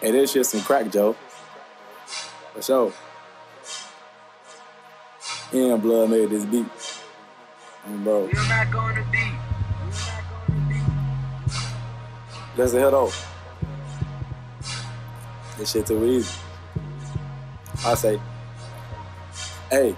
Hey, this shit some crack, Joe. For sure. And Blood made this beat. And bro. We're not gonna be. That's the hell though. This shit too easy. I say, hey.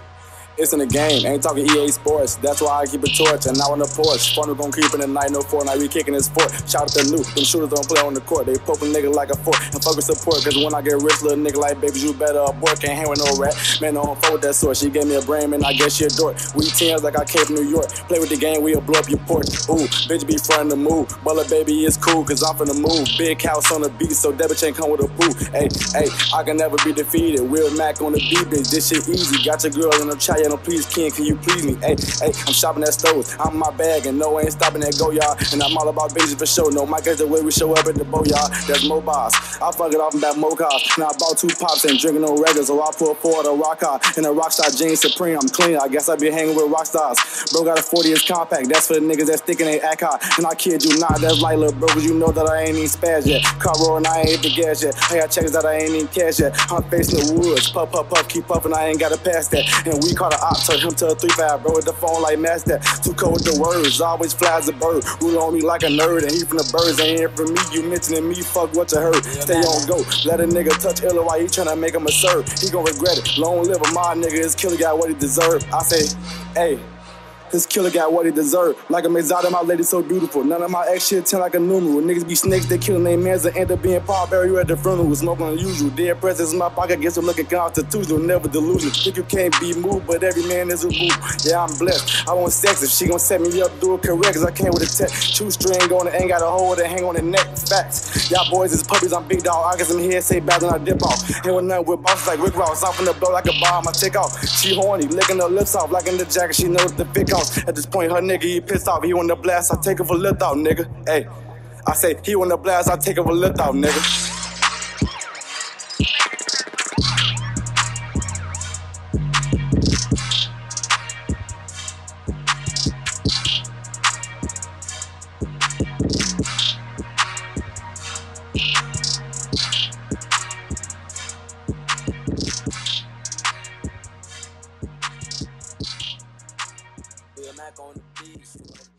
It's in the game, ain't talking EA Sports. That's why I keep a torch and now on the porch. Funnel gon' creep in the night, no Fortnite, we kicking his fort. Shout out to New, them shooters don't play on the court. They poke a nigga like a fork and fuck with support. Cause when I get rich, little nigga like babies, you better abort. Can't hang with no rat. Man, don't fuck with that sort. She gave me a brain, man, I guess she a dork. We tens like I came from New York. Play with the game, we'll blow up your porch. Ooh, bitch be frontin' the move. Butler baby is cool, cause I'm finna move. Big house on the beat, so bitch ain't come with a boo. Hey, hey, I can never be defeated. WillMac on the beat, bitch. This shit easy. Got your girl in the chat, yeah, no please, King, can you please me? Hey, hey, I'm shopping at stores. I'm my bag and no, I ain't stopping at Goyard. And I'm all about business for sure. No, my guess the way we show up at the Bow Yard. That's Mo Boss. I fuck it off and back Mo cars. Now I bought two pops and drinking no regular, so I four of the rock hard. And a Rockstar jeans Supreme. I'm clean. I guess I be hanging with rock stars. Bro got a 40 inch compact. That's for the niggas that sticking they act hard. And I kid you not, that's like little bro, cause you know that I ain't even spaz yet. Car rolling, I ain't hit the gas yet. I got checks that I ain't even cash yet. I'm facing the woods. Puff, puff, puff, keep puffing. I ain't gotta pass that. And we caught an op, turn him to a 3-5, bro. With the phone like mass that. Too cold with the words. Always flies a bird. Rule on me like a nerd. And he from the birds ain't here for me. You mentioning me, fuck what you heard. Stay on go. Let a nigga touch Illa while he tryna make him a serve. He gon' regret it. Long live a my nigga. His killer got what he deserve. I say, hey. This killer got what he deserved. Like a Mezada, my lady so beautiful. None of my ex shit tend like a numeral. Niggas be snakes, they killing their mans and end up being Paul Barry at the funeral. Smoking unusual. Dead presence in my pocket, guess I'm looking constitutional, never delusional. Think you can't be moved, but every man is a rule. Yeah, I'm blessed. I want sex if she gon' set me up, do it correct, cause I came with a tech. Two string on it, ain't got a hole that hang on the neck. Facts. Y'all boys is puppies, I'm big dog. I got some here, say bad when I dip off. And when nothing with bosses like Rick Ross, off in the blow like a bomb, I take off. She horny, licking her lips off, like in the jacket, she knows the fit counts. At this point, her nigga, he pissed off. He want to blast, I take it for lift out, nigga. Hey, I say he want to blast, I take it for lift out, nigga. smack on the beat.